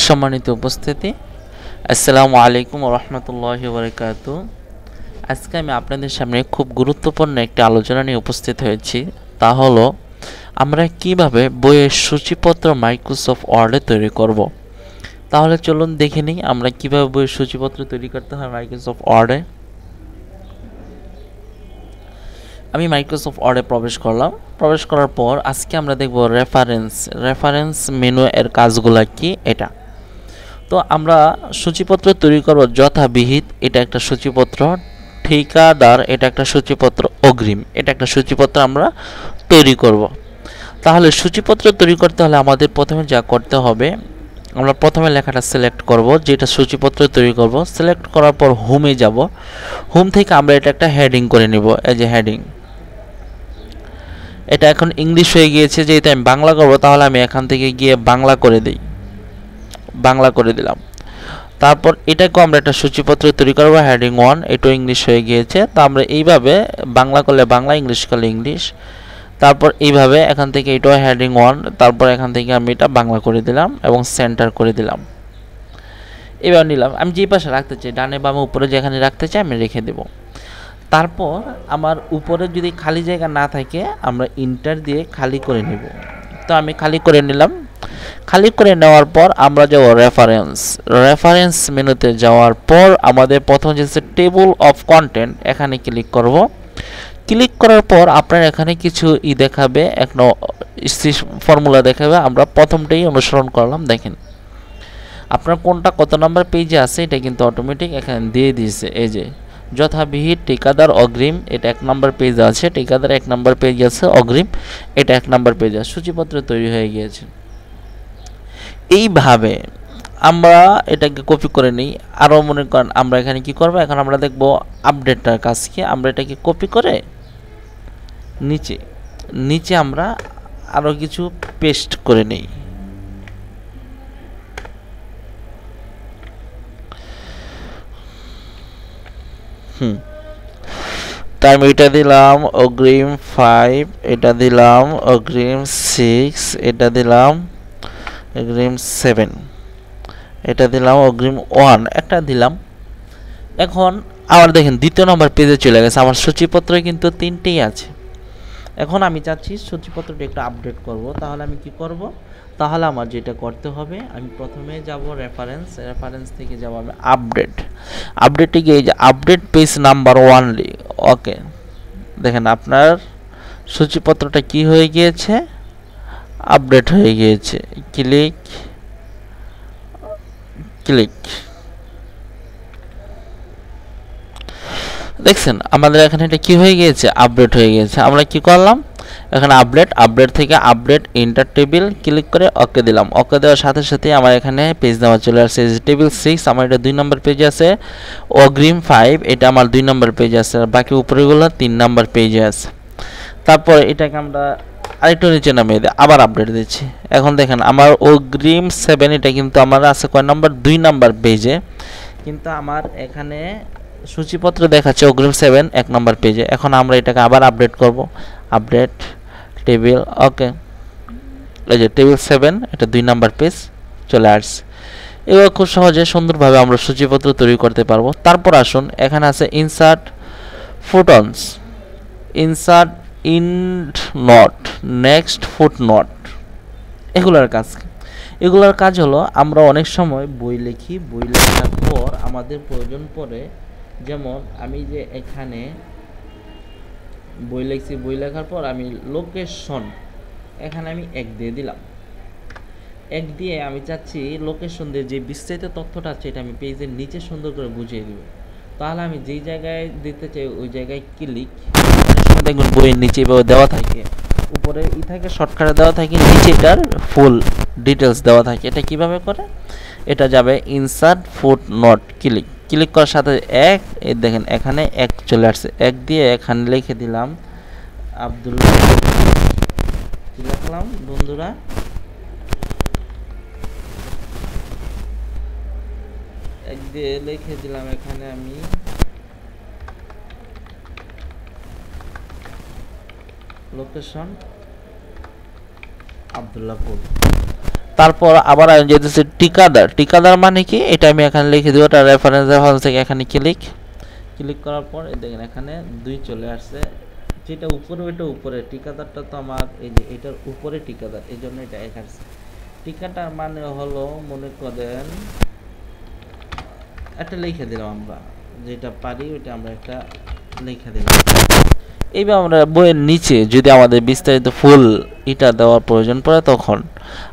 সম্মানিত উপস্থিতি। আসসালামু আলাইকুম রহমতুল্লাহ বরকাত আজকে আমি আপনাদের সামনে খুব গুরুত্বপূর্ণ একটি আলোচনা নিয়ে উপস্থিত হয়েছি। তা হলো, আমরা কীভাবে বইয়ের সূচিপত্র মাইক্রোসফট ওয়ার্ডে তৈরি করব। তাহলে চলুন দেখে নিই, আমরা কীভাবে বইয়ের সূচিপত্র তৈরি করতে হয় মাইক্রোসফট ওয়ার্ডে আমি মাইক্রোসফট ওয়ার্ডে প্রবেশ করলাম। প্রবেশ করার পর আজকে আমরা দেখব রেফারেন্স রেফারেন্স মেনু এর কাজগুলা কি, এটা। তো আমরা সূচিপত্র তৈরি করব যথাবিহিত, এটা একটা সূচিপত্র, ঠিকাদার, এটা একটা সূচিপত্র, অগ্রিম, এটা একটা সূচিপত্র আমরা তৈরি করব। তাহলে সূচিপত্র তৈরি করতে হলে আমাদের প্রথমে যা করতে হবে, আমরা প্রথমে লেখাটা সিলেক্ট করব, যেটা সূচিপত্র তৈরি করব সিলেক্ট করার পর হোমে যাব। হোম থেকে আমরা এটা একটা হেডিং করে নিব, এই যে হেডিং এটা এখন ইংলিশ হয়ে গিয়েছে, যেহেতু আমি বাংলা করব, তাহলে আমি এখান থেকে গিয়ে বাংলা করে দিই। বাংলা করে দিলাম। তারপর এটাকেও আমরা একটা সূচিপত্র তৈরি করব হেডিং ওয়ান এটাও ইংলিশ হয়ে গিয়েছে। তো আমরা এইভাবে বাংলা করলে বাংলা ইংলিশ করলে ইংলিশ তারপর এইভাবে এখান থেকে এটাও হেডিং ওয়ান তারপর এখান থেকে আমি এটা বাংলা করে দিলাম এবং সেন্টার করে দিলাম। এবার নিলাম, আমি যে পাশে রাখতে চাই, ডানে বামে উপরে যেখানে রাখতে চাই, আমি রেখে দেব। তারপর আমার উপরে যদি খালি জায়গা না থাকে, আমরা ইন্টার দিয়ে খালি করে নেব। তো আমি খালি করে নিলাম খালি করে নেওয়ার পর আমরা যাব রেফারেন্স রেফারেন্স মেনুতে যাওয়ার পর আমাদের প্রথম যে টেবল অফ কন্টেন্ট এখানে ক্লিক করব। ক্লিক করার পর আপনার এখানে কিছু ই দেখাবে এক ফর্মুলা দেখাবে, আমরা প্রথমটাই অনুসরণ করলাম, দেখেন। আপনার কোনটা কত নাম্বার পেজে আছে, এটা কিন্তু অটোমেটিক এখানে দিয়ে দিয়েছে, এই যে। যথাবিহিত ঠিকাদার অগ্রিম, এটা এক নম্বর পেজ আছে, ঠিকাদার এক নম্বর পেজ আছে, অগ্রিম, এটা এক নম্বর পেজ আছে। সূচিপত্র তৈরি হয়ে গিয়েছে। এইভাবে আমরা এটাকে কপি করে নিই। আরও মনে করেন আমরা এখানে কি করব? এখন আমরা দেখব আপডেটটার কাজ কি। আমরা এটাকে কপি করে নিচে নিচে আমরা আরও কিছু পেস্ট করে নিই। হুম। আমি এটা দিলাম, অগ্রিম ফাইভ এটা দিলাম, অগ্রিম সিক্স এটা দিলাম অগ্রিম সেভেন এটা দিলাম অগ্রিম ওয়ান একটা দিলাম। এখন আবার দেখেন দ্বিতীয় নম্বর পেজে চলে গেছে, আমার সূচিপত্র কিন্তু তিনটেই আছে। এখন আমি চাচ্ছি সূচিপত্রটা একটু আপডেট করব, তাহলে আমি কি করব? তাহলে আমার যেটা করতে হবে, আমি প্রথমে যাব রেফারেন্স রেফারেন্স থেকে যাব আমি আপডেট আপডেটে গিয়ে যে update page number only okay দেখেন আপনার সূচিপত্রটা কি হয়ে গিয়েছে? আপডেট হয়ে গিয়েছে। Click click. দেখছেন, আমাদের এখানে এটা কি হয়ে গিয়েছে? আপডেট হয়ে গিয়েছে। আমরা কি করলাম? এখানে আপডেট আপডেট থেকে আপডেট, ইন্টার টেবিল, ক্লিক করে ওকে দিলাম। ওকে দেওয়ার সাথে সাথে আমার এখানে পেজ নেওয়া চলে আসছে টেবিল সিক্স আমার এটা দুই নম্বর পেজে আছে। অগ্রিম ফাইভ এটা আমার দুই নম্বর পেজে আছে। আর বাকি উপরেগুলো তিন নম্বর পেজে আছে। তারপর এটাকে আমরা আরেকটু নিচে নামিয়ে দিই আবার আপডেট দিচ্ছি। এখন দেখেন, আমার অগ্রিম সেভেন এটা কিন্তু আমার আছে কয় নম্বর? দুই নাম্বার পেজে কিন্তু আমার এখানে সূচিপত্র দেখাচ্ছে অগ্রিম সেভেন এক নম্বর পেজে এখন আমরা এটাকে আবার আপডেট করব। আপডেট টেবিল ওকে এই যে টেবিল সেভেন এটা দুই নাম্বার পেজ চলে আসছে। এবার খুব সহজে সুন্দরভাবে আমরা সূচিপত্র তৈরি করতে পারব। তারপর আসুন, এখানে আছে insert footnotes insert endnote next footnote এগুলোর কাজ এগুলোর কাজ হলো আমরা অনেক সময় বই লিখি, বই লেখার পর আমাদের প্রয়োজন পড়ে, যেমন আমি যে এখানে বই লিখছি, বই লেখার পর আমি লোকেশন এখানে আমি এক দিয়ে দিলাম। এক দিয়ে আমি চাচ্ছি লোকেশন দিয়ে যে বিস্তারিত তথ্যটা আছে এটা আমি পেজের নিচে সুন্দর করে বুঝিয়ে দিব। তাহলে আমি যেই জায়গায় দিতে চাই ওই জায়গায় ক্লিক দেখবেন বইয়ের নিচে এভাবে দেওয়া থাকে। উপরে ই থাকে শর্টকাটে দেওয়া থাকে নিচে এটার ফুল ডিটেলস দেওয়া থাকে। এটা কীভাবে করে? এটা যাবে insert footnote click click করার সাথে এক, এই দেখেন এখানে এক চলে আসছে। এক দিয়ে এখানে লিখে দিলাম, আব্দুল্লাহ কি লিখলাম বন্ধুরা? এক দিয়ে লিখে দিলাম এখানে আমি লোকেশন আবদুল্লাপুর তারপর আবার আমি যেতেছি টিকাদার টিকাদার মানে কি? এটা আমি এখানে লিখে দেবো, এটা রেফারেন্স রেফারেন্স থেকে এখানে ক্লিক ক্লিক করার পর দেখেন এখানে দুই চলে আসছে। যেটা উপরে, ওইটা উপরে। টিকাদারটা তো আমার, এই যে এটার উপরে টিকাদার এই জন্য এটা এখানে টিকাটার মানে হলো, মনে করেন একটা লিখে দিলাম আমরা। যেটা পারি, ওইটা আমরা একটা লিখে দিলাম। এইবার আমরা বইয়ের নিচে যদি আমাদের বিস্তারিত ফুল এটা দেওয়ার প্রয়োজন পড়ে তখন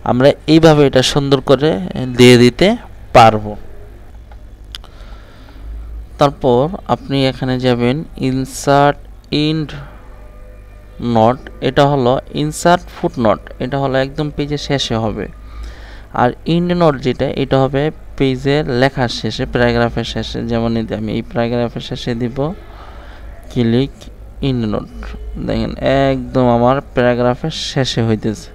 আমরা এইভাবে এটা সুন্দর করে দিয়ে দিতে পারব। তারপর আপনি এখানে যাবেন ইনসার্ট ইন্ড নট এটা হলো ইনসার্ট ফুট নট এটা হলো একদম পেজের শেষে হবে। আর ইন্ড নট যেটা, এটা হবে পেজের লেখার শেষে, প্যারাগ্রাফের শেষে, যেমন আমি এই প্যারাগ্রাফের শেষে দিব ক্লিক নোট। দেখেন, একদম আমার প্যারাগ্রাফের শেষে হইতেছে।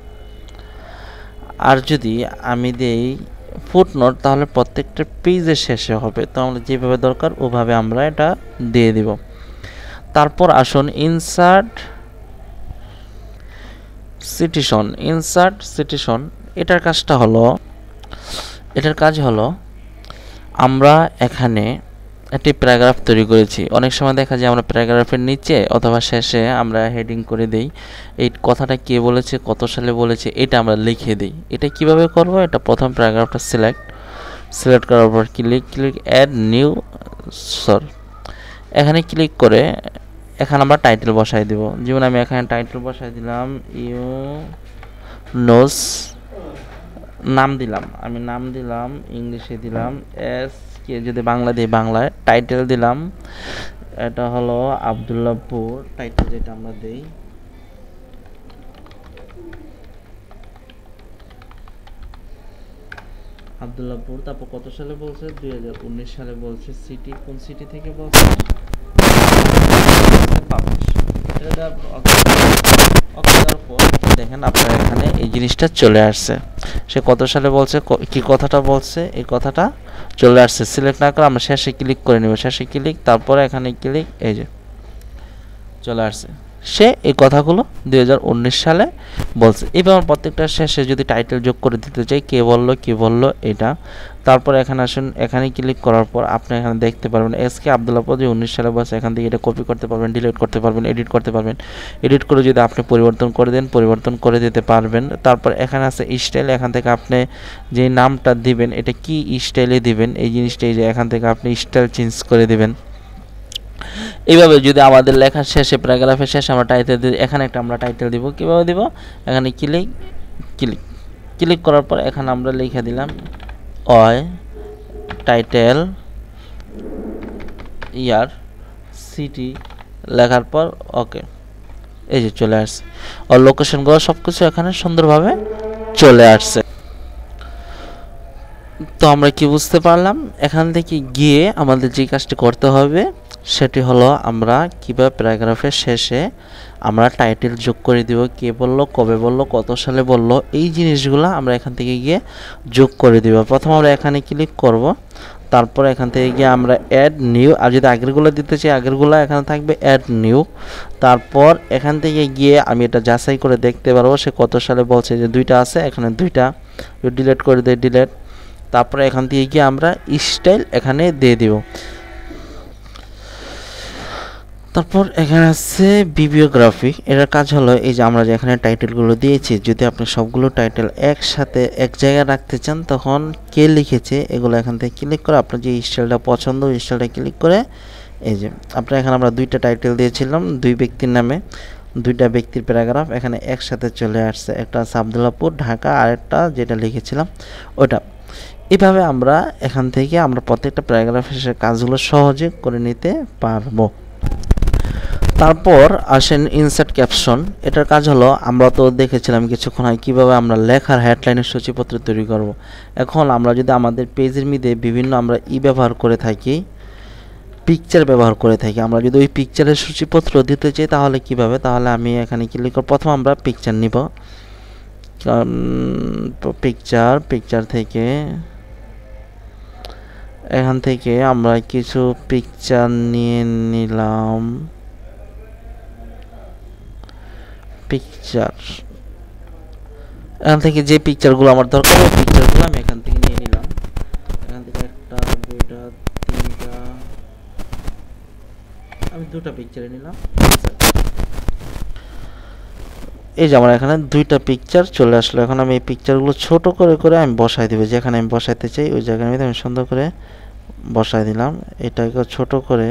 আর যদি আমি দেই ফুট নোট, তাহলে প্রত্যেকটা পেজের শেষে হবে। তো আমরা যেভাবে দরকার, ওভাবে আমরা এটা দিয়ে দিব। তারপর আসুন ইনসার্ট সিটিশন ইনসার্ট সিটিশন এটার কাজটা হলো, এটার কাজ হলো, আমরা এখানে একটি প্যারাগ্রাফ তৈরি করেছি। অনেক সময় দেখা যায় আমরা প্যারাগ্রাফের নিচে অথবা শেষে আমরা হেডিং করে দেই, এই কথাটা কে বলেছে, কত সালে বলেছে, এটা আমরা লিখে দিই। এটা কীভাবে করব? এটা প্রথম প্যারাগ্রাফটা সিলেক্ট সিলেক্ট করার পর ক্লিক ক্লিক অ্যাড নিউ সর এখানে ক্লিক করে এখানে আমরা টাইটেল বসাই দেব। যেমন আমি এখানে টাইটেল বসাই দিলাম ইউ নোস নাম দিলাম। আমি নাম দিলাম, ইংলিশে দিলাম এস কে যদি বাংলা দিই বাংলায় টাইটেল দিলাম এটা হলো আবদুল্লাপুর টাইটেল যেটা আমরা দেই। আবদুল্লাপুর তারপর কত সালে বলছে? দুই হাজার উনিশ সালে বলছে। সিটি কোন সিটি থেকে বলছে? দেখেন আপনার এখানে এই জিনিসটা চলে আসছে। সে কত সালে বলছে, কি কথাটা বলছে, এই কথাটা চলে আসছে। সিলেক্ট না করে আমরা শেষে ক্লিক করে নেব। শেষে ক্লিক তারপরে এখানে ক্লিক এই যে, চলে আসছে। সে এই কথাগুলো দুই হাজার উনিশ সালে বলছে। এবার প্রত্যেকটা শেষে যদি টাইটেল যোগ করে দিতে চাই, কে বলল, কি বলল, এটা। তারপর এখানে আসুন, এখানে ক্লিক করার পর আপনি এখানে দেখতে পারবেন এস কে আবদুল্লাহ যে উনিশ সালে বলছে, এখান থেকে এটা কপি করতে পারবেন ডিলিট করতে পারবেন এডিট করতে পারবেন। এডিট করে যদি আপনি পরিবর্তন করে দেন, পরিবর্তন করে দিতে পারবেন। তারপর এখানে আছে স্টাইল এখান থেকে আপনি যে নামটা দিবেন, এটা কি স্টাইলে দিবেন? এই জিনিসটা এই যে এখান থেকে আপনি স্টাইল চেঞ্জ করে দিবেন। এইভাবে যদি আমাদের লেখার শেষে, প্যারাগ্রাফের শেষে আমরা টাইটেল দিই এখানে একটা আমরা টাইটেল দিব, কীভাবে দিব? এখানে ক্লিক ক্লিক ক্লিক করার পর এখানে আমরা লিখে দিলাম অয় টাইটেল ইয়ার সিটি লেখার পর ওকে এই যে চলে আসছে। আর লোকেশনগুলো সব কিছু এখানে সুন্দরভাবে চলে আসছে। তো আমরা কি বুঝতে পারলাম? এখান থেকে গিয়ে আমাদের যে কাজটি করতে হবে সেটি হলো আমরা কীভাবে প্যারাগ্রাফের শেষে আমরা টাইটেল যোগ করে দিব, কে বলল, কবে বলল, কত সালে বলল, এই জিনিসগুলো আমরা এখান থেকে গিয়ে যোগ করে দিব। প্রথম আমরা এখানে ক্লিক করব, তারপর এখান থেকে গিয়ে আমরা অ্যাড নিউ আর যদি আগেরগুলো দিতে চাই, আগেরগুলো এখানে থাকবে অ্যাড নিউ তারপর এখান থেকে গিয়ে আমি এটা যাচাই করে দেখতে পারব সে কত সালে বলছে, যে দুইটা আছে, এখানে দুইটা। ডিলেট করে দেয় ডিলেট তারপরে এখান থেকে গিয়ে আমরা স্টাইল এখানে দিয়ে দিব। তারপর এখানে আছে বিবিওগ্রাফি এটার কাজ হলো এই যে আমরা যে এখানে টাইটেলগুলো দিয়েছি, যদি আপনি সবগুলো টাইটেল একসাথে এক জায়গায় রাখতে চান, তখন কে লিখেছে এগুলো এখান থেকে ক্লিক করে আপনার যে স্টাইলটা পছন্দ, ওই স্টাইলটা ক্লিক করে এই যে আপনার এখানে আমরা দুইটা টাইটেল দিয়েছিলাম, দুই ব্যক্তির নামে, দুইটা ব্যক্তির প্যারাগ্রাফ এখানে একসাথে চলে আসছে। একটা আছে আবদুল্লাপুর ঢাকা, আরেকটা যেটা লিখেছিলাম ওটা এভাবে আমরা এখান থেকে আমরা প্রত্যেকটা প্যারাগ্রাফের কাজগুলো সহজে করে নিতে পারব। তারপর আসেন ইনসার্ট ক্যাপশন এটার কাজ হলো, আমরা তো দেখেছিলাম কিছুক্ষণ আগে কীভাবে আমরা লেখার হেডলাইনের সূচিপত্র তৈরি করব। এখন আমরা যদি আমাদের পেজের মধ্যে বিভিন্ন আমরা ই ব্যবহার করে থাকি পিকচার ব্যবহার করে থাকি, আমরা যদি ওই পিকচারের সূচিপত্র দিতে চাই তাহলে কীভাবে? তাহলে আমি এখানে ক্লিক করব। প্রথম আমরা পিকচার নিব। পিকচার পিকচার থেকে এখান থেকে আমরা কিছু পিকচার নিয়ে নিলাম। পিকচার এখান থেকে যে পিকচারগুলো আমার দরকার, ওই পিকচারগুলো আমি এখান থেকে নিয়ে নিলাম। এখান থেকে একটা, দুইটা, তিনটা, আমি দুটা পিকচারে নিলাম। এই যে আমার এখানে দুইটা পিকচার চলে আসলো। এখন আমি এই পিকচারগুলো ছোট করে করে আমি বসাই দেবো। যেখানে আমি বসাইতে চাই, ওই জায়গার মধ্যে আমি সুন্দর করে বসাই দিলাম। এটাকে ছোট করে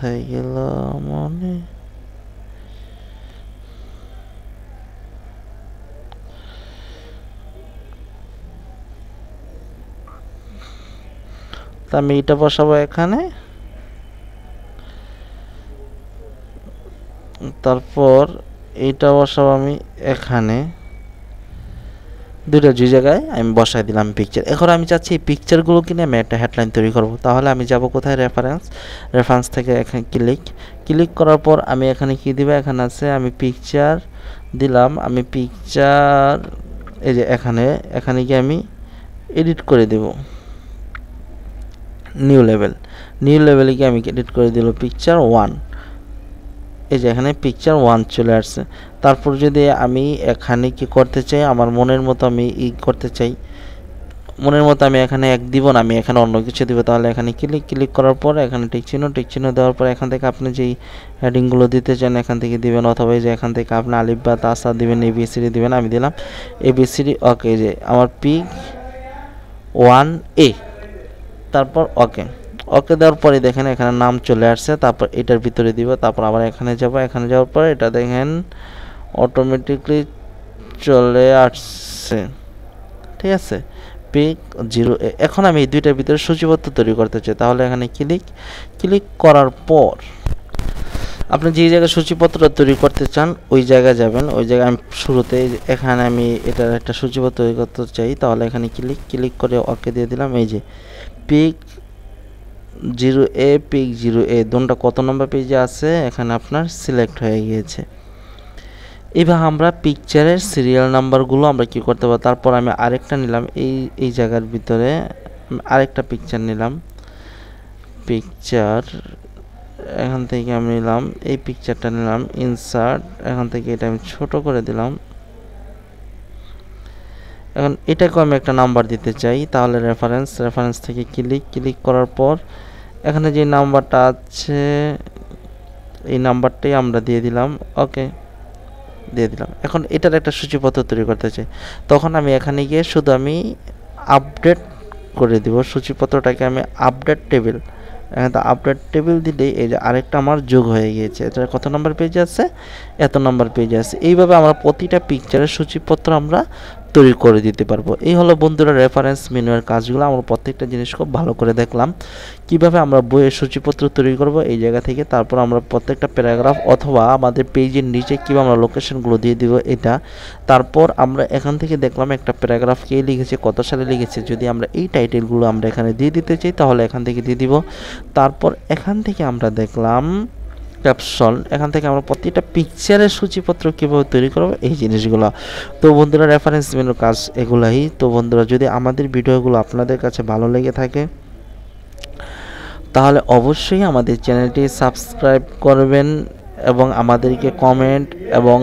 কোথায় গেল মনে আমি এটা বসাবো এখানে? তারপর এইটা বসাবো আমি এখানে। দুইটা দুই জায়গায় আমি বসাই দিলাম পিকচার এখন আমি চাচ্ছি এই পিকচারগুলো কিনে আমি একটা হেডলাইন তৈরি করব। তাহলে আমি যাব কোথায়? রেফারেন্স রেফারেন্স থেকে এখানে ক্লিক ক্লিক করার পর আমি এখানে কি দিব? এখানে আছে আমি পিকচার দিলাম। আমি পিকচার এই যে এখানে এখানে গিয়ে আমি এডিট করে দেব। নিউ লেভেল নিউ লেভেলে গিয়ে আমি এডিট করে দিল পিকচার ওয়ান এই যে এখানে পিকচার ওয়ান চলে আসছে। তারপর যদি আমি এখানে কি করতে চাই, আমার মনের মতো আমি ই করতে চাই, মনের মতো আমি এখানে এক দিব না, আমি এখানে অন্য কিছু দিব, তাহলে এখানে ক্লিক ক্লিক করার পর এখানে টিক চিহ্ন টিক চিহ্ন দেওয়ার পর এখান থেকে আপনি যেই হেডিংগুলো দিতে চান, এখান থেকে দিবেন, অথবা এই যে এখান থেকে আপনি আলিফ বা তাসা দিবেন এবিসিডি দিবেন, আমি দিলাম এবিসিডি ওকে যে আমার পি ওয়ান এ তারপর ওকে ওকে দেওয়ার পরে দেখেন এখানে নাম চলে আসছে, তারপর এটার ভিতরে দিব, তারপর আবার এখানে যাব, এখানে যাওয়ার পর এটা দেখেন অটোমেটিকলি চলে আসছে। ঠিক আছে? পিক জিরো এখন আমি এই দুইটার ভিতরে সূচিপত্র তৈরি করতে চাই। তাহলে এখানে ক্লিক ক্লিক করার পর আপনি যে জায়গায় সূচিপত্র তৈরি করতে চান, ওই জায়গায় যাবেন। ওই জায়গায় আমি শুরুতে এখানে আমি এটার একটা সূচিপত্র তৈরি করতে চাই। তাহলে এখানে ক্লিক ক্লিক করে ওকে দিয়ে দিলাম। এই যে পিক জিরো এ পিক জিরো এ দোনটা কত নম্বর পেজে আছে? এখানে আপনার সিলেক্ট হয়ে গিয়েছে। এবার আমরা পিকচারের সিরিয়াল নাম্বারগুলো আমরা কি করতে পারব? তারপর আমি আরেকটা নিলাম। এই এই জায়গার ভিতরে আরেকটা পিকচার নিলাম। পিকচার এখান থেকে আমি নিলাম। এই পিকচারটা নিলাম। ইনসার্ট এখান থেকে এটা আমি ছোট করে দিলাম। এখন এটাকেও আমি একটা নাম্বার দিতে চাই। তাহলে রেফারেন্স রেফারেন্স থেকে ক্লিক ক্লিক করার পর এখানে যে নাম্বারটা আছে, এই নাম্বারটাই আমরা দিয়ে দিলাম। ওকে দিয়ে দিলাম। এখন এটার একটা সূচিপত্র তৈরি করতে চাই। তখন আমি এখানে গিয়ে শুধু আমি আপডেট করে দিব সূচিপত্রটাকে আমি আপডেট টেবিল এখানে আপডেট টেবিল দিলেই এই যে আরেকটা আমার যোগ হয়ে গিয়েছে। এটা কত নম্বর পেজে আছে? এত নম্বর পেজে আছে। এইভাবে আমরা প্রতিটা পিকচারের সূচিপত্র আমরা তৈরি করে দিতে পারব। এই হলো বন্ধুরা রেফারেন্স মেনুয়ের কাজগুলো। আমরা প্রত্যেকটা জিনিস খুব ভালো করে দেখলাম। কীভাবে আমরা বইয়ের সূচিপত্র তৈরি করব এই জায়গা থেকে। তারপর আমরা প্রত্যেকটা প্যারাগ্রাফ অথবা আমাদের পেজের নিচে কীভাবে আমরা লোকেশনগুলো দিয়ে দিব এটা। তারপর আমরা এখান থেকে দেখলাম একটা প্যারাগ্রাফ কে লিখেছে, কত সালে লিখেছে। যদি আমরা এই টাইটেলগুলো আমরা এখানে দিয়ে দিতে চাই, তাহলে এখান থেকে দিয়ে দিব। তারপর এখান থেকে আমরা দেখলাম ক্যাপশন, এখান থেকে আমরা প্রতিটা পিকচারের সূচিপত্র কীভাবে তৈরি করব, এই জিনিসগুলো। তো বন্ধুরা রেফারেন্স মেনুর কাজ এগুলাই। তো বন্ধুরা, যদি আমাদের ভিডিওগুলো আপনাদের কাছে ভালো লেগে থাকে, তাহলে অবশ্যই আমাদের চ্যানেলটি সাবস্ক্রাইব করবেন এবং আমাদেরকে কমেন্ট এবং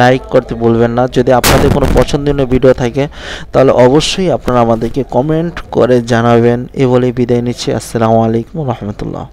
লাইক করতে বলবেন না। যদি আপনাদের কোনো পছন্দনীয় ভিডিও থাকে, তাহলে অবশ্যই আপনারা আমাদেরকে কমেন্ট করে জানাবেন। এ বলেই বিদায় নিচ্ছি। আসসালামু আলাইকুম রহমতুল্লাহ।